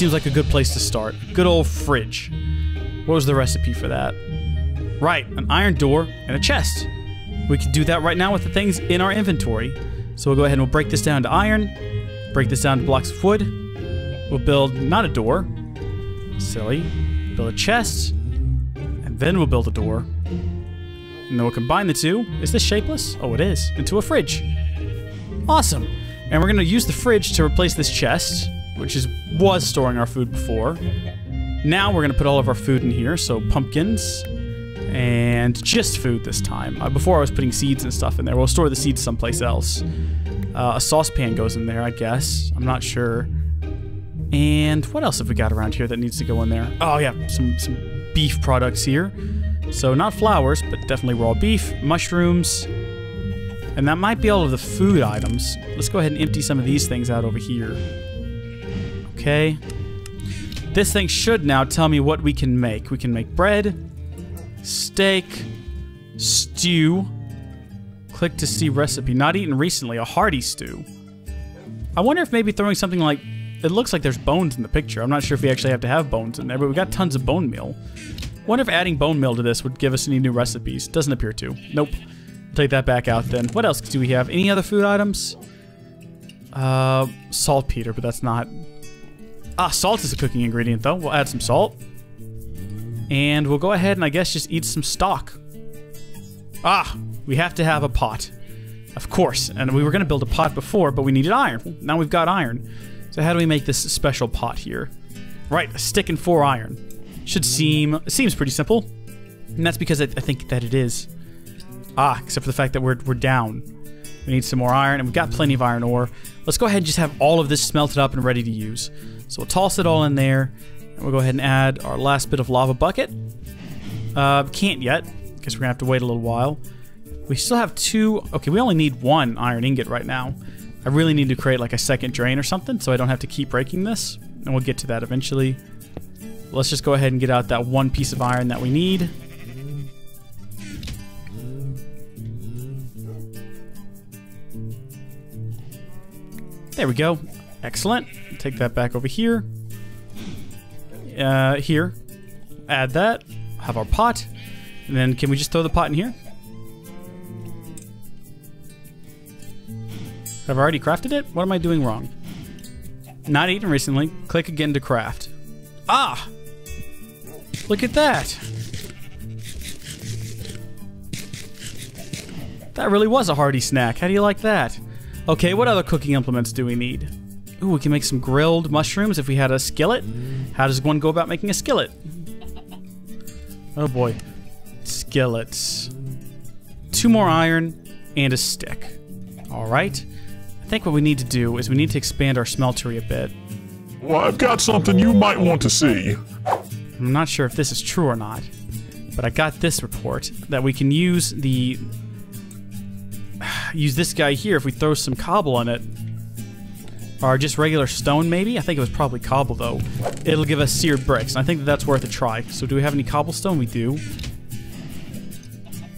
seems like a good place to start. Good old fridge. What was the recipe for that? Right, an iron door and a chest. We can do that right now with the things in our inventory. So we'll go ahead and we'll break this down to iron, break this down to blocks of wood. We'll build not a door, silly, build a chest, and then we'll build a door. And then we'll combine the two. Is this shapeless? Oh, it is. Into a fridge. Awesome. And we're going to use the fridge to replace this chest, which is was storing our food before. Now we're to put all of our food in here. So pumpkins and just food this time. Uh, before I was putting seeds and stuff in there. We'll store the seeds someplace else. Uh, a saucepan goes in there, I guess. I'm not sure. And what else have we got around here that needs to go in there? Oh yeah, some some beef products here. So not flowers, but definitely raw beef, mushrooms, and that might be all of the food items. Let's go ahead and empty some of these things out over here. Okay. This thing should now tell me what we can make. We can make bread, steak, stew. Click to see recipe. Not eaten recently, a hearty stew. I wonder if maybe throwing something like it looks like there's bones in the picture. I'm not sure if we actually have to have bones in there, but we got tons of bone meal. Wonder if adding bone meal to this would give us any new recipes. Doesn't appear to. Nope. Take that back out then. What else do we have? Any other food items? Uh, saltpeter, but that's not... Ah, salt is a cooking ingredient though. We'll add some salt. And we'll go ahead and I guess just eat some stock. Ah, we have to have a pot. Of course. And we were going to build a pot before, but we needed iron. Now we've got iron. So how do we make this special pot here? Right, a stick and four iron. Should seem seems pretty simple. And that's because I, I think that it is. Ah, except for the fact that we're, we're down. We need some more iron, and we've got plenty of iron ore. Let's go ahead and just have all of this smelted up and ready to use. So we'll toss it all in there, and we'll go ahead and add our last bit of lava bucket. Uh, can't yet, because we're going to have to wait a little while. We still have two... Okay, we only need one iron ingot right now. I really need to create like a second drain or something so I don't have to keep breaking this. And we'll get to that eventually. Let's just go ahead and get out that one piece of iron that we need. There we go. Excellent. Take that back over here. Uh, here. Add that. Have our pot. And then can we just throw the pot in here? Have I already crafted it? What am I doing wrong? Not eaten recently. Click again to craft. Ah! Look at that. That really was a hearty snack. How do you like that? Okay, what other cooking implements do we need? Ooh, we can make some grilled mushrooms if we had a skillet. How does one go about making a skillet? Oh boy. Skillets. Two more iron and a stick. All right. I think what we need to do is we need to expand our smeltery a bit. Well, I've got something you might want to see. I'm not sure if this is true or not, but I got this report that we can use the use this guy here if we throw some cobble on it. Or just regular stone, maybe? I think it was probably cobble, though. It'll give us seared bricks, and I think that that's worth a try. So do we have any cobblestone? We do.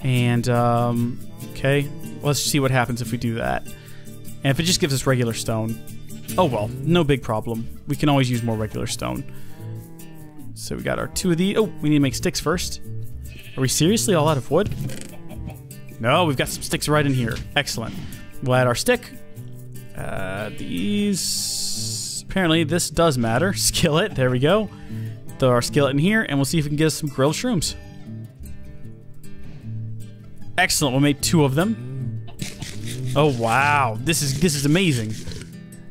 And, um, okay. Let's see what happens if we do that. And if it just gives us regular stone, oh well, no big problem. We can always use more regular stone. So we got our two of these. Oh, we need to make sticks first. Are we seriously all out of wood? No, we've got some sticks right in here. Excellent. We'll add our stick. Uh, these... Apparently this does matter. Skillet, there we go. Throw our skillet in here, and we'll see if we can get some grilled shrooms. Excellent, we'll make two of them. Oh wow, this is this is amazing.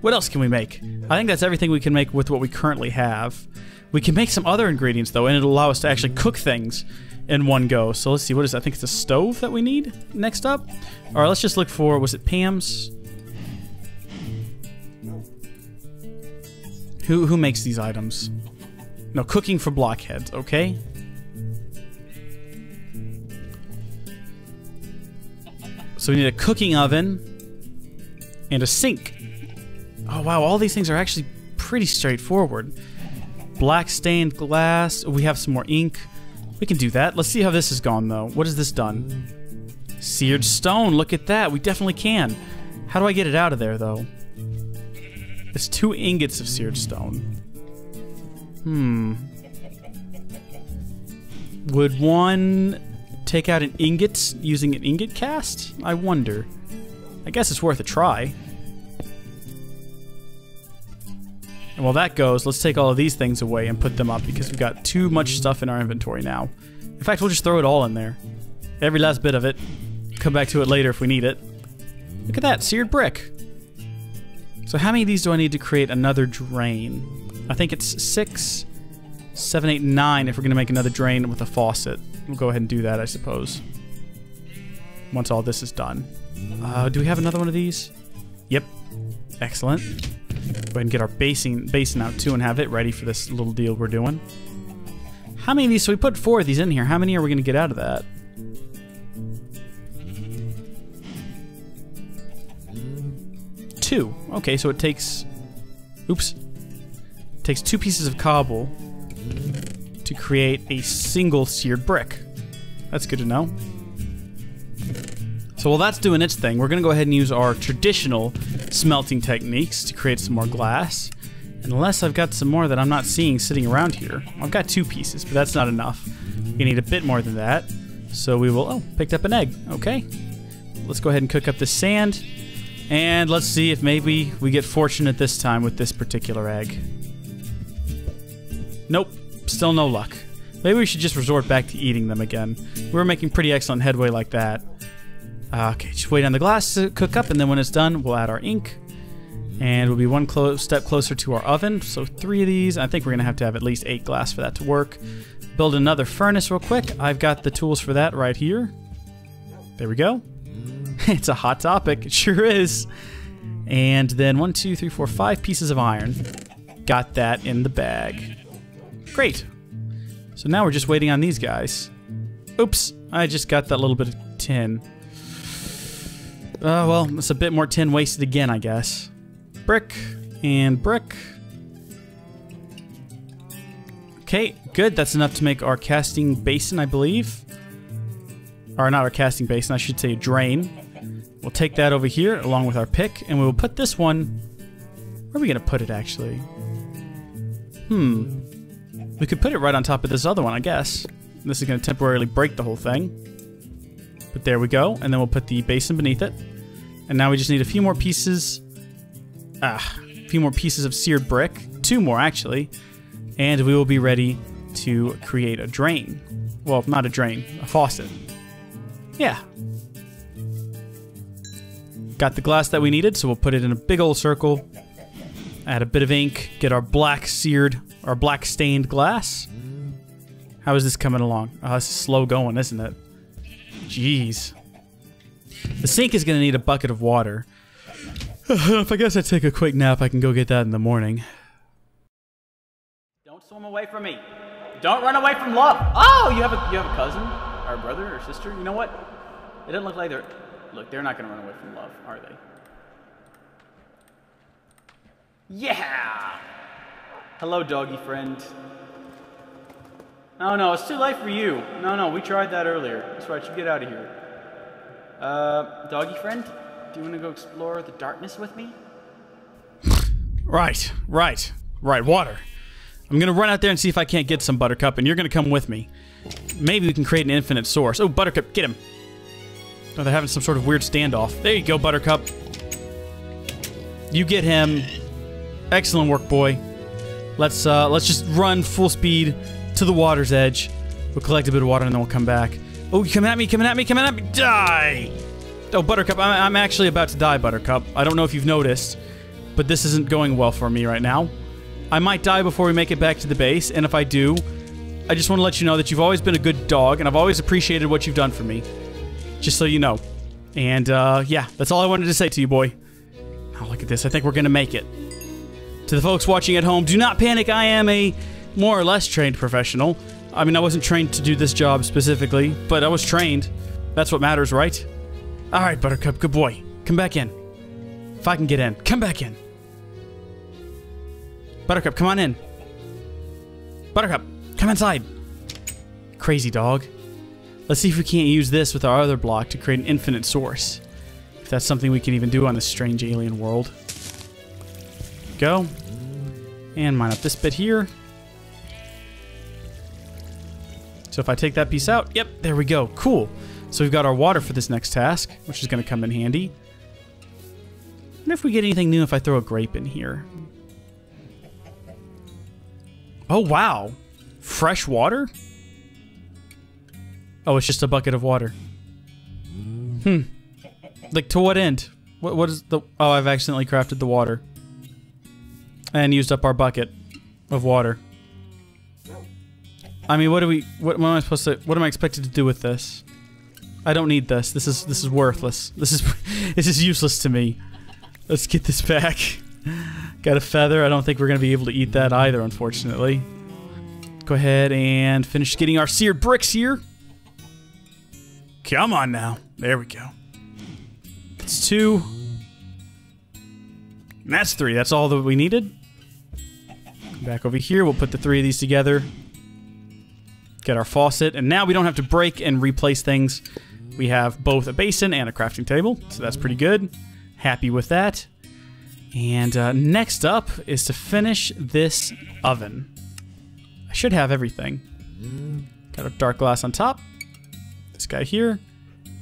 What else can we make? I think that's everything we can make with what we currently have. We can make some other ingredients though, and it'll allow us to actually cook things in one go. So let's see, what is that? I think it's a stove that we need next up. All right, let's just look for, was it Pam's? Who, who makes these items? No, cooking for blockheads, okay? So we need a cooking oven and a sink. Oh wow, all these things are actually pretty straightforward. Black stained glass. We have some more ink. We can do that. Let's see how this has gone though. What has this done? Seared stone. Look at that. We definitely can. How do I get it out of there though? It's two ingots of seared stone. Hmm. Would one take out an ingot using an ingot cast? I wonder. I guess it's worth a try. And while that goes, let's take all of these things away and put them up because we've got too much stuff in our inventory now. In fact, we'll just throw it all in there. Every last bit of it. Come back to it later if we need it. Look at that, seared brick. So how many of these do I need to create another drain? I think it's six, seven, eight, nine if we're going to make another drain with a faucet. We'll go ahead and do that, I suppose. Once all this is done. Uh, do we have another one of these? Yep. Excellent. Go ahead and get our basin, basin out too and have it ready for this little deal we're doing. How many of these? So we put four of these in here. How many are we going to get out of that? Two. Okay, so it takes... Oops. It takes two pieces of cobble to create a single seared brick. That's good to know. So while that's doing its thing, we're going to go ahead and use our traditional smelting techniques to create some more glass. Unless I've got some more that I'm not seeing sitting around here. I've got two pieces, but that's not enough. You need a bit more than that. So we will... Oh, picked up an egg. Okay. Let's go ahead and cook up the sand. And let's see if maybe we get fortunate this time with this particular egg. Nope. Still no luck. Maybe we should just resort back to eating them again. We were making pretty excellent headway like that. Okay, just wait on the glass to cook up, and then when it's done, we'll add our ink. And we'll be one clo step closer to our oven. So three of these. I think we're going to have to have at least eight glass for that to work. Build another furnace real quick. I've got the tools for that right here. There we go. it's a hot topic. It sure is. And then one, two, three, four, five pieces of iron. Got that in the bag. Great. So now we're just waiting on these guys. Oops, I just got that little bit of tin. Uh, well, it's a bit more tin wasted again, I guess. Brick and brick. Okay, good. That's enough to make our casting basin, I believe. Or not our casting basin, I should say a drain. We'll take that over here along with our pick, and we will put this one... Where are we going to put it, actually? Hmm. We could put it right on top of this other one, I guess. This is going to temporarily break the whole thing. But there we go, and then we'll put the basin beneath it. And now we just need a few more pieces... Ah, a few more pieces of seared brick. Two more, actually. And we will be ready to create a drain. Well, not a drain, a faucet. Yeah. Got the glass that we needed, so we'll put it in a big old circle. Add a bit of ink, get our black seared, our black stained glass. How is this coming along? Oh, this is slow going, isn't it? Jeez. The sink is going to need a bucket of water. if I guess I take a quick nap, I can go get that in the morning. Don't swim away from me. Don't run away from love. Oh, you have a you have a cousin or a brother or sister. You know what? It doesn't look like they're. Look, they're not going to run away from love, are they? Yeah. Hello, doggy friend. Oh no, it's too late for you. No, no, we tried that earlier. That's right, you should get out of here. Uh, doggy friend, do you want to go explore the darkness with me? right, right, right, water. I'm gonna run out there and see if I can't get some Buttercup, and you're gonna come with me. Maybe we can create an infinite source. Oh, Buttercup, get him. Oh, they're having some sort of weird standoff. There you go, Buttercup. You get him. Excellent work, boy. Let's uh, let's just run full speed to the water's edge. We'll collect a bit of water and then we'll come back. Oh, coming at me, coming at me, coming at me. Die! Oh, Buttercup, I'm, I'm actually about to die, Buttercup. I don't know if you've noticed, but this isn't going well for me right now. I might die before we make it back to the base, and if I do, I just want to let you know that you've always been a good dog, and I've always appreciated what you've done for me. Just so you know. And, uh, yeah, that's all I wanted to say to you, boy. Oh, look at this. I think we're going to make it. To the folks watching at home, do not panic. I am a more or less trained professional. I mean, I wasn't trained to do this job specifically, but I was trained. That's what matters, right? All right, Buttercup, good boy. Come back in. If I can get in, come back in. Buttercup, come on in. Buttercup, come inside. Crazy dog. Let's see if we can't use this with our other block to create an infinite source. If that's something we can even do on this strange alien world. Go. And mine up this bit here. So if I take that piece out, yep, there we go. Cool. So we've got our water for this next task, which is going to come in handy. And if we get anything new if I throw a grape in here. Oh, wow. Fresh water? Oh, it's just a bucket of water. Hmm. Like, to what end? What, what is the... Oh, I've accidentally crafted the water. And used up our bucket of water. I mean, what do we... What, what am I supposed to... What am I expected to do with this? I don't need this. This is this is worthless. This is this is useless to me. Let's get this back. Got a feather. I don't think we're going to be able to eat that either, unfortunately. Go ahead and finish getting our seared bricks here. Come on now. There we go. It's two. And that's three. That's all that we needed. Back over here, we'll put the three of these together. Get our faucet, and now we don't have to break and replace things. We have both a basin and a crafting table, so that's pretty good. Happy with that. And uh, next up is to finish this oven. I should have everything. Got a dark glass on top. This guy here.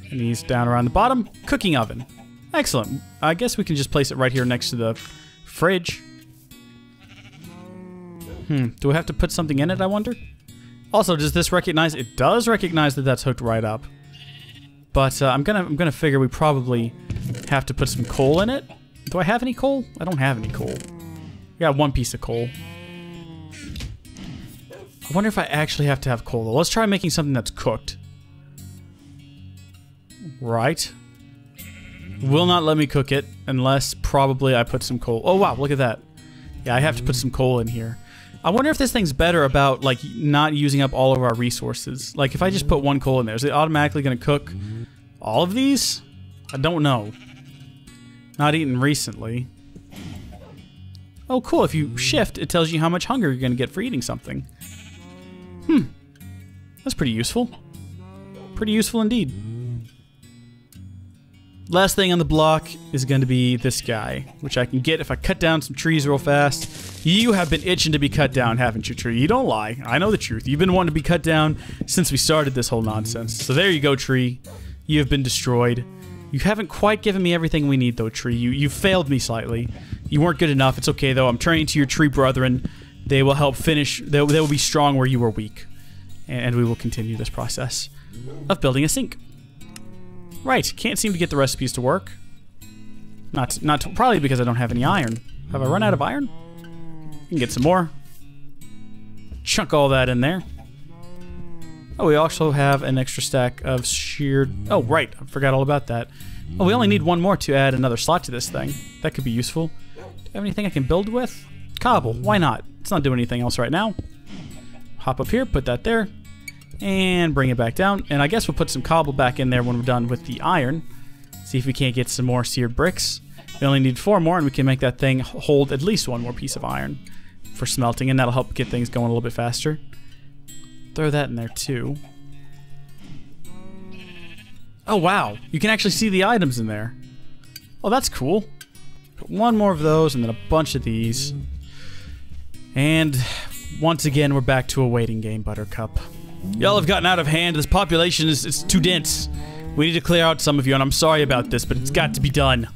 And he's down around the bottom. Cooking oven. Excellent. I guess we can just place it right here next to the fridge. Hmm, do we have to put something in it, I wonder? Also, does this recognize? It does recognize that that's hooked right up. But uh, I'm gonna I'm gonna figure we probably have to put some coal in it. Do I have any coal? I don't have any coal. I got one piece of coal. I wonder if I actually have to have coal. Though. Let's try making something that's cooked. Right. Will not let me cook it unless probably I put some coal. Oh wow, look at that. Yeah, I have to put some coal in here. I wonder if this thing's better about like not using up all of our resources. Like if I just put one coal in there, is it automatically going to cook all of these? I don't know. Not eaten recently. Oh, cool. If you shift, it tells you how much hunger you're going to get for eating something. Hmm. That's pretty useful. Pretty useful indeed. Last thing on the block is going to be this guy, which I can get if I cut down some trees real fast. You have been itching to be cut down, haven't you, tree? You don't lie. I know the truth. You've been wanting to be cut down since we started this whole nonsense. So there you go, tree. You have been destroyed. You haven't quite given me everything we need, though, tree. You you failed me slightly. You weren't good enough. It's okay, though. I'm turning to your tree brethren. They will help finish. They, they will be strong where you were weak. And we will continue this process of building a sink. Right, can't seem to get the recipes to work. Not, not probably because I don't have any iron. Have I run out of iron? can get some more. Chunk all that in there. Oh, we also have an extra stack of seared... Oh, right, I forgot all about that. Oh, we only need one more to add another slot to this thing. That could be useful. Do I have anything I can build with? Cobble, why not? It's not doing anything else right now. Hop up here, put that there and bring it back down. And I guess we'll put some cobble back in there when we're done with the iron. See if we can't get some more seared bricks. We only need four more and we can make that thing hold at least one more piece of iron for smelting and that'll help get things going a little bit faster. Throw that in there too. Oh wow, you can actually see the items in there. Oh, that's cool. Put one more of those and then a bunch of these. And once again, we're back to a waiting game, Buttercup. Y'all have gotten out of hand. This population is it's too dense. We need to clear out some of you, and I'm sorry about this, but it's got to be done.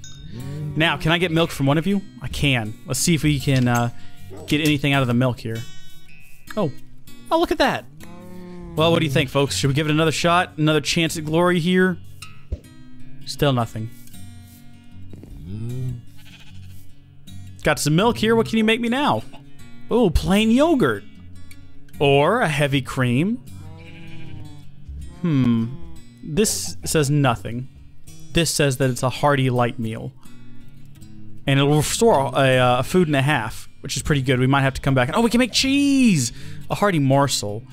Now, can I get milk from one of you? I can. Let's see if we can uh, get anything out of the milk here. Oh. Oh, look at that. Well, what do you think, folks? Should we give it another shot? Another chance at glory here? Still nothing. Got some milk here. What can you make me now? Oh, plain yogurt. Or a heavy cream. Hmm. This says nothing. This says that it's a hearty light meal. And it'll restore a, a food and a half, which is pretty good. We might have to come back. And, oh, we can make cheese! A hearty morsel.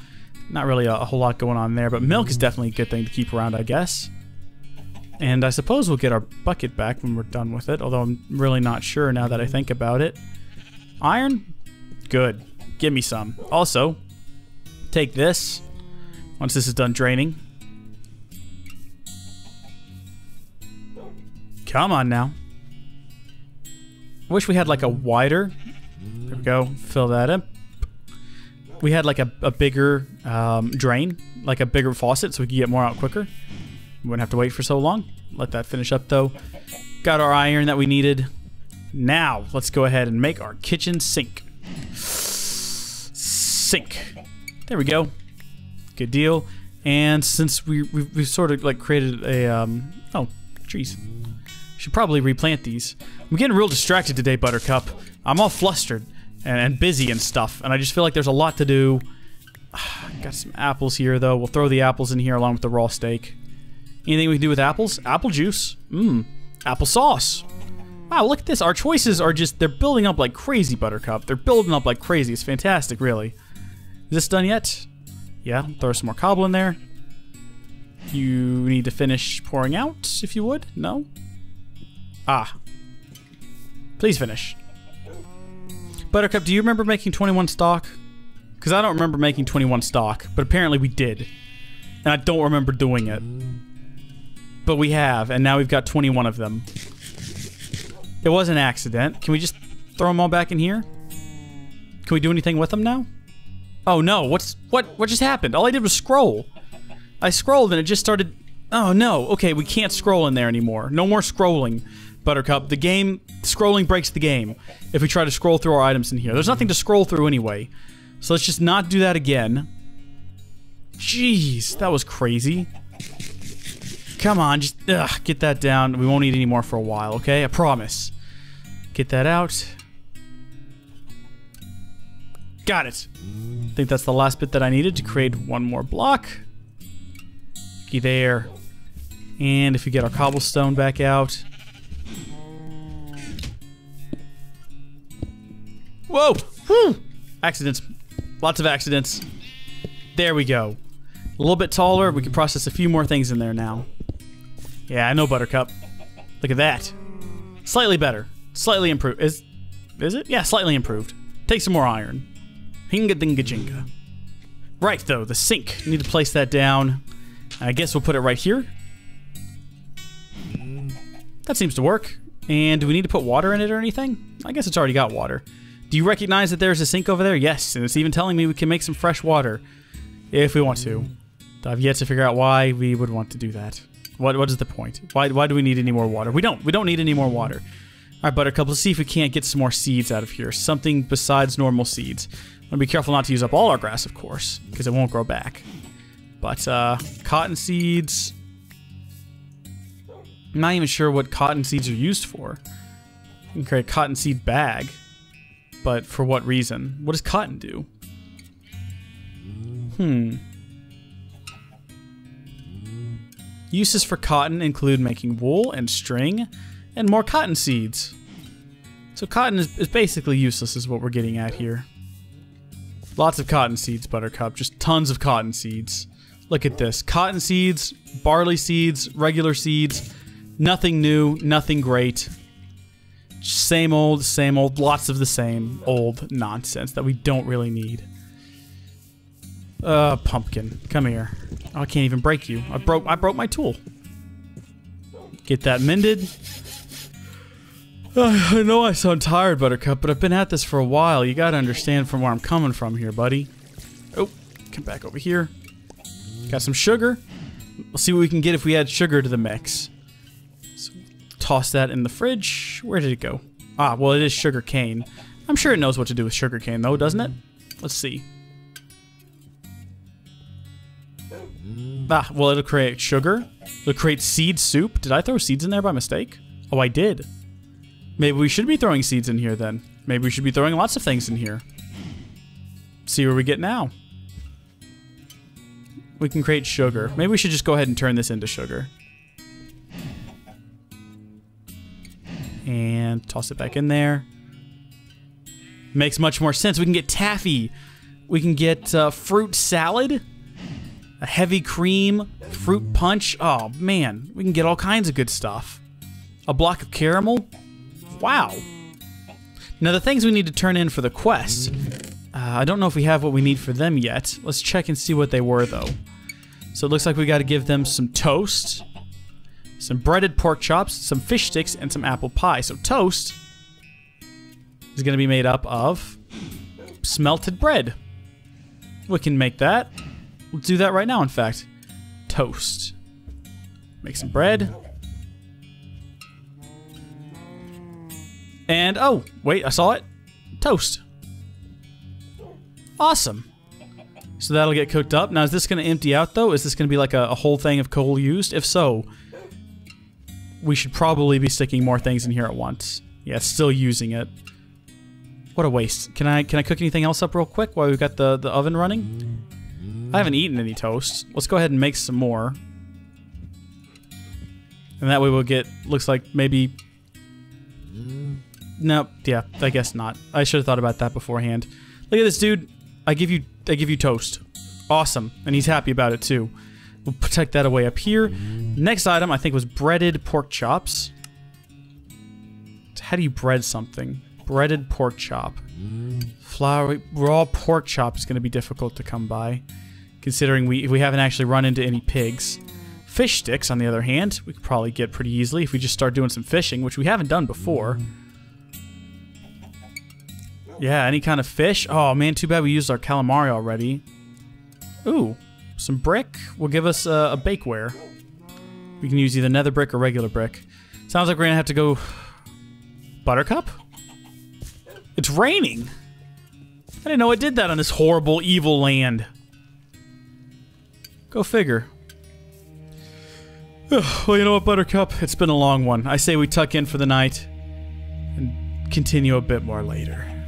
Not really a, a whole lot going on there, but milk is definitely a good thing to keep around, I guess. And I suppose we'll get our bucket back when we're done with it, although I'm really not sure now that I think about it. Iron? Good. Give me some. Also, take this once this is done draining. Come on now. I wish we had like a wider. There we go. Fill that up. we had like a, a bigger um, drain, like a bigger faucet, so we could get more out quicker. We wouldn't have to wait for so long. Let that finish up though. Got our iron that we needed. Now, let's go ahead and make our kitchen sink. Sink. There we go. Good deal. And since we, we've, we've sort of like created a, um, oh, trees. Should probably replant these. I'm getting real distracted today, Buttercup. I'm all flustered and, and busy and stuff, and I just feel like there's a lot to do. Got some apples here, though. We'll throw the apples in here along with the raw steak. Anything we can do with apples? Apple juice. Mmm. Apple sauce. Wow, look at this. Our choices are just, they're building up like crazy, Buttercup. They're building up like crazy. It's fantastic, really. Is this done yet? Yeah, throw some more cobble in there. You need to finish pouring out, if you would. No? Ah. Please finish. Buttercup, do you remember making 21 stock? Because I don't remember making 21 stock, but apparently we did. And I don't remember doing it. But we have, and now we've got 21 of them. It was an accident. Can we just throw them all back in here? Can we do anything with them now? Oh no, what's what what just happened? All I did was scroll. I scrolled and it just started Oh no, okay, we can't scroll in there anymore. No more scrolling, Buttercup. The game scrolling breaks the game if we try to scroll through our items in here. There's nothing to scroll through anyway. So let's just not do that again. Jeez, that was crazy. Come on, just ugh, get that down. We won't need any more for a while, okay? I promise. Get that out. Got it. I think that's the last bit that I needed to create one more block. Get there. And if we get our cobblestone back out. Whoa! Whew! Accidents. Lots of accidents. There we go. A little bit taller. We can process a few more things in there now. Yeah, I know, Buttercup. Look at that. Slightly better. Slightly improved. Is is it? Yeah, slightly improved. Take some more iron. Hinga dinga jinga. Right, though, the sink. Need to place that down. I guess we'll put it right here. That seems to work. And do we need to put water in it or anything? I guess it's already got water. Do you recognize that there's a sink over there? Yes, and it's even telling me we can make some fresh water if we want to. I've yet to figure out why we would want to do that. What what is the point? Why why do we need any more water? We don't. We don't need any more water. All right, Buttercup, let's see if we can't get some more seeds out of here. Something besides normal seeds. Gonna be careful not to use up all our grass, of course, because it won't grow back. But uh, cotton seeds. I'm not even sure what cotton seeds are used for. You can create a cotton seed bag, but for what reason? What does cotton do? Hmm. Uses for cotton include making wool and string and more cotton seeds. So cotton is, is basically useless is what we're getting at here. Lots of cotton seeds, Buttercup. Just tons of cotton seeds. Look at this. Cotton seeds, barley seeds, regular seeds. Nothing new, nothing great. Same old, same old, lots of the same old nonsense that we don't really need. Uh, pumpkin, come here. Oh, I can't even break you. I broke I broke my tool. Get that mended. I know I sound tired, Buttercup, but I've been at this for a while. You gotta understand from where I'm coming from here, buddy. Oh, come back over here. Got some sugar. We'll see what we can get if we add sugar to the mix. So, toss that in the fridge. Where did it go? Ah, well, it is sugar cane. I'm sure it knows what to do with sugar cane, though, doesn't it? Let's see. Ah, well, it'll create sugar. It'll create seed soup. Did I throw seeds in there by mistake? Oh, I did. Maybe we should be throwing seeds in here then. Maybe we should be throwing lots of things in here. See where we get now. We can create sugar. Maybe we should just go ahead and turn this into sugar. And toss it back in there. Makes much more sense. We can get taffy. We can get uh, fruit salad a heavy cream, fruit punch. Oh man, we can get all kinds of good stuff. A block of caramel. Wow. Now the things we need to turn in for the quest. Uh, I don't know if we have what we need for them yet. Let's check and see what they were though. So it looks like we got to give them some toast, some breaded pork chops, some fish sticks, and some apple pie. So toast is going to be made up of smelted bread. We can make that. We'll do that right now, in fact. Toast. Make some bread. And, oh, wait, I saw it. Toast. Awesome. So that'll get cooked up. Now, is this going to empty out, though? Is this going to be like a, a whole thing of coal used? If so, we should probably be sticking more things in here at once. Yeah, still using it. What a waste. Can I can I cook anything else up real quick while we've got the, the oven running? I haven't eaten any toast. Let's go ahead and make some more. And that way we'll get, looks like maybe... Nope, yeah, I guess not. I should have thought about that beforehand. Look at this dude. I give you I give you toast. Awesome. And he's happy about it too. We'll protect that away up here. Next item I think was breaded pork chops. How do you bread something? Breaded pork chop. Flour raw pork chop is going to be difficult to come by, considering we we haven't actually run into any pigs. Fish sticks, on the other hand, we could probably get pretty easily if we just start doing some fishing, which we haven't done before. Yeah, any kind of fish. Oh man, too bad we used our calamari already. Ooh, some brick will give us a, a bakeware. We can use either nether brick or regular brick. Sounds like we're gonna have to go. Buttercup? It's raining. I didn't know it did that on this horrible, evil land. Go figure. well, you know what, Buttercup? It's been a long one. I say we tuck in for the night and continue a bit more later.